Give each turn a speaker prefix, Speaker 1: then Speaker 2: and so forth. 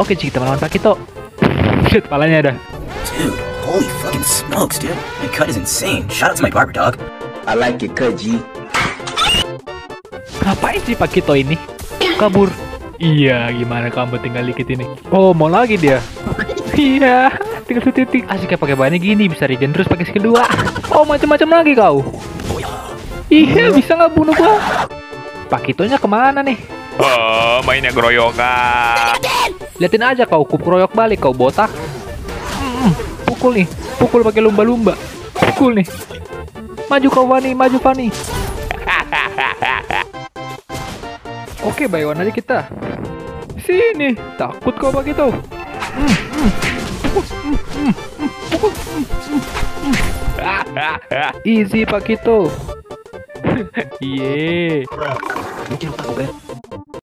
Speaker 1: Oke, Ci, kita melawan Pak Kito. Shit, palanya ada.
Speaker 2: Dude, holy fucking smokes, dude. Your cut is insane. Shout out to my barber dog.
Speaker 3: I like your cut, G.
Speaker 1: Ngapain sih Pak Kito ini? Kabur. Iya, gimana kamu tinggal dikit ini? Oh, mau lagi dia. iya, tinggal satu titik. Asik kayak pakai bahannya gini, bisa regen terus pakai skill 2. Oh, macam-macam lagi kau. Iya, bisa nggak bunuh gua? Pak Kitonya ke mana nih?
Speaker 4: Oh, mainnya geroyokan.
Speaker 1: Liatin aja kau, ku kroyok balik kau botak. Hmm, pukul nih, pukul pakai lumba-lumba. Pukul nih. Maju kau Fani, maju Fani. Oke, Baywan aja kita. Sini, takut kau begitu. Hmm, hmm. Hmm, Easy Pak Kito. Iya.
Speaker 2: Mungkin otak gue